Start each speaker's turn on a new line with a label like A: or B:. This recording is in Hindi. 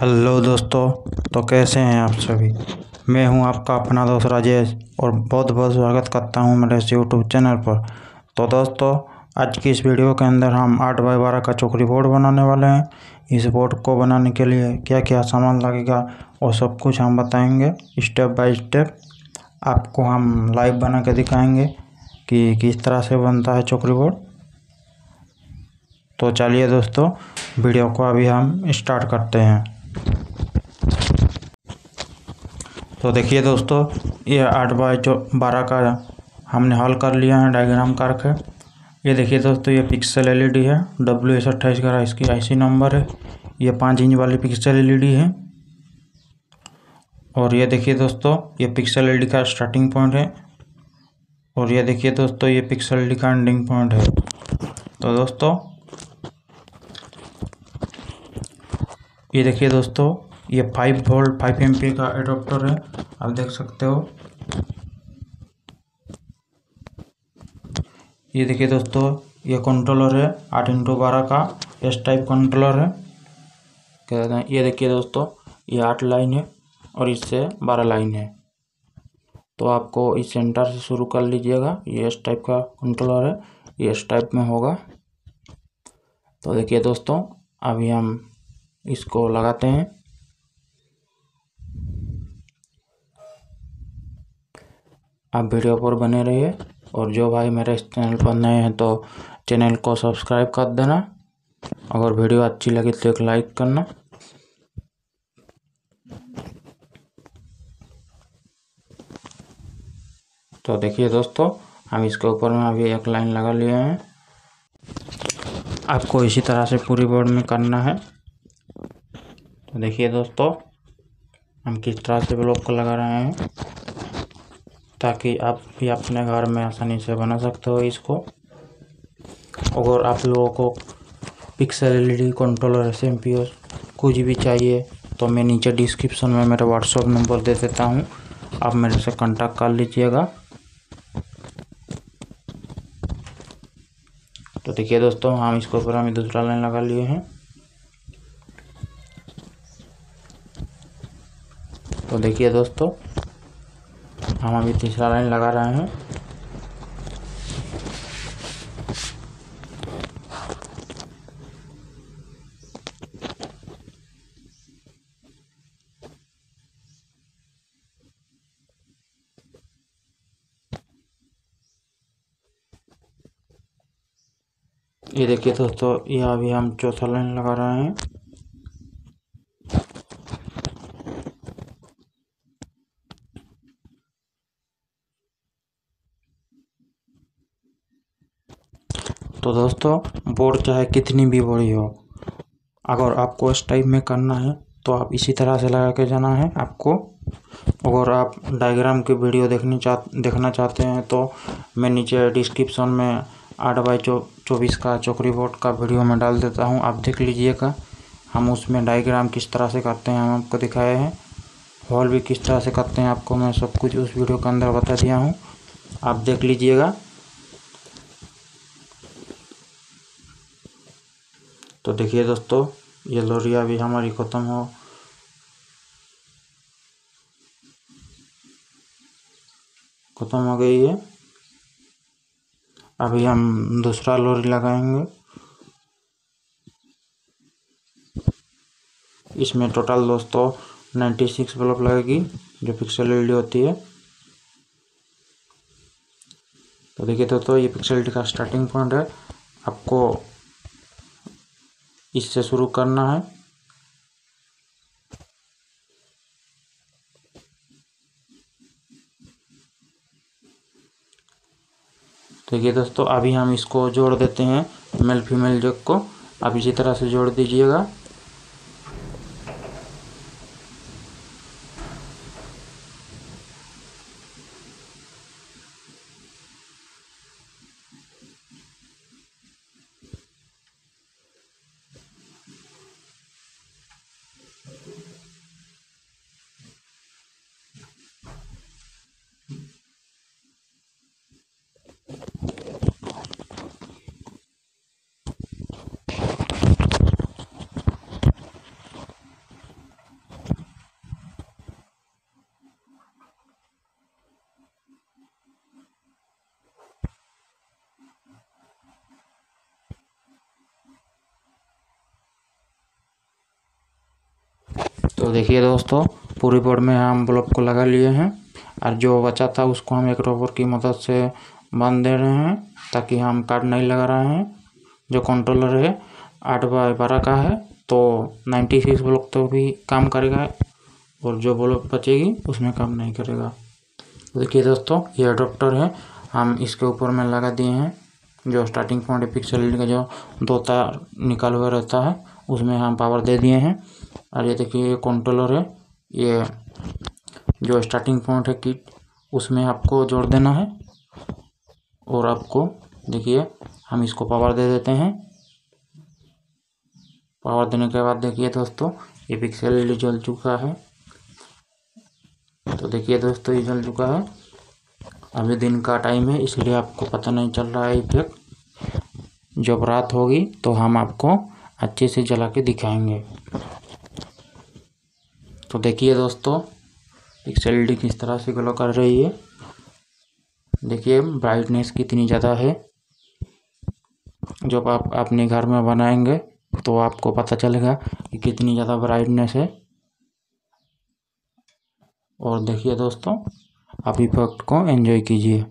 A: हेलो दोस्तों तो कैसे हैं आप सभी? मैं हूँ आपका अपना दोस्त राजेश और बहुत बहुत स्वागत करता हूँ मेरे इस यूट्यूब चैनल पर। तो दोस्तों, आज की इस वीडियो के अंदर हम आठ बाई बारह का चौकरी बोर्ड बनाने वाले हैं। इस बोर्ड को बनाने के लिए क्या क्या सामान लगेगा और सब कुछ हम बताएँगे। स्टेप बाय स्टेप आपको हम लाइव बना के दिखाएँगे कि किस तरह से बनता है चौकरी बोर्ड। तो चलिए दोस्तों, वीडियो को अभी हम स्टार्ट करते हैं। तो देखिए दोस्तों, ये आठ बाई जो बारह का हमने हल कर लिया है डायग्राम करके। ये देखिए दोस्तों, ये पिक्सल एलईडी है डब्ल्यू एस अट्ठाईस का इसकी आईसी नंबर है। ये पाँच इंच वाली पिक्सल एलईडी है। और ये देखिए दोस्तों, ये पिक्सल एलईडी का स्टार्टिंग पॉइंट है। और ये देखिए दोस्तों, ये पिक्सल एलईडी का एंडिंग पॉइंट है। तो दोस्तों ये देखिए दोस्तों, ये फाइव वोल्ट फाइव एम का एडोप्टर है, आप देख सकते हो। ये देखिए दोस्तों, ये कंट्रोलर है, आठ इंटू बारह का एस टाइप कंट्रोलर है। क्या कहते हैं? ये देखिए दोस्तों, ये आठ लाइन है और इससे बारह लाइन है। तो आपको इस सेंटर से शुरू कर लीजिएगा, ये एस टाइप का कंट्रोलर है, ये एस टाइप में होगा। तो देखिए दोस्तों, अभी हम इसको लगाते हैं। आप वीडियो पर बने रहिए और जो भाई मेरे इस चैनल पर नए हैं तो चैनल को सब्सक्राइब कर देना। अगर वीडियो अच्छी लगी तो एक लाइक करना। तो देखिए दोस्तों, हम इसके ऊपर में अभी एक लाइन लगा लिए हैं। आपको इसी तरह से पूरी बोर्ड में करना है। तो देखिए दोस्तों, हम किस तरह से ब्लॉक को लगा रहे हैं ताकि आप भी अपने घर में आसानी से बना सकते हो इसको। अगर आप लोगों को pixel LED controller S M कुछ भी चाहिए तो मैं नीचे डिस्क्रिप्शन में मेरा व्हाट्सअप नंबर दे देता हूँ। आप मेरे से कांटेक्ट कर लीजिएगा। तो देखिए दोस्तों, हम इसके ऊपर हम दूसरा लाइन लगा लिए हैं। तो देखिए दोस्तों, हम अभी तीसरा लाइन लगा रहे हैं। ये देखिए दोस्तों, ये अभी हम चौथा लाइन लगा रहे हैं। तो दोस्तों बोर्ड चाहे कितनी भी बड़ी हो, अगर आपको इस टाइप में करना है तो आप इसी तरह से लगा के जाना है आपको। अगर आप डायग्राम की वीडियो देखनी चाह, देखना चाहते हैं तो मैं नीचे डिस्क्रिप्शन में आठ बाई चौ, चौबीस का चौकरी बोर्ड का वीडियो में डाल देता हूँ, आप देख लीजिएगा। हम उसमें डायग्राम किस तरह से करते हैं, हम आपको दिखाए हैं। हॉल भी किस तरह से करते हैं, आपको मैं सब कुछ उस वीडियो के अंदर बता दिया हूँ। आप देख लीजिएगा। तो देखिए दोस्तों, ये लोरिया भी हमारी ख़त्म हो। ख़त्म हो गई है। अभी हम दूसरा लोरी लगाएँगे। इसमें टोटल दोस्तों नाइन्टी सिक्स बल्ब लगेगी, जो पिक्सल एल होती है। तो देखिए दोस्तों, ये पिक्सल का स्टार्टिंग पॉइंट है। आपको इससे शुरू करना है। देखिए दोस्तों, अभी हम इसको जोड़ देते हैं मेल फीमेल जग को। आप इसी तरह से जोड़ दीजिएगा। तो देखिए दोस्तों, पूरी बोर्ड में हम ब्लॉक को लगा लिए हैं। और जो बचा था, उसको हम एक रोबर की मदद से बाँध दे रहे हैं, ताकि हम कार्ड नहीं लगा रहे हैं। जो कंट्रोलर है, आठ बाय बारह का है तो नाइन्टी सिक्स ब्लॉक तो भी काम करेगा। और जो ब्लॉक बचेगी, उसमें काम नहीं करेगा। देखिए दोस्तों, ये अडोप्टर है, हम इसके ऊपर में लगा दिए हैं। जो स्टार्टिंग पॉइंट पिक्सल का जो दो तार निकाल हुआ रहता है, उसमें हम पावर दे दिए हैं। और ये देखिए ये कंट्रोलर है। ये जो स्टार्टिंग पॉइंट है किट उसमें आपको जोड़ देना है। और आपको देखिए, हम इसको पावर दे देते हैं। पावर देने के बाद देखिए दोस्तों, ये पिक्सल जल चुका है। तो देखिए दोस्तों, ये जल चुका है। अभी दिन का टाइम है, इसलिए आपको पता नहीं चल रहा है इफ़ेक्ट। जब रात होगी तो हम आपको अच्छे से जला के दिखाएँगे। तो देखिए दोस्तों पिक्सल किस तरह से ग्लो कर रही है। देखिए ब्राइटनेस कितनी ज़्यादा है। जब आप अपने घर में बनाएँगे तो आपको पता चलेगा कि कितनी ज़्यादा ब्राइटनेस है। और देखिए दोस्तों आप इफ़ेक्ट को एंजॉय कीजिए।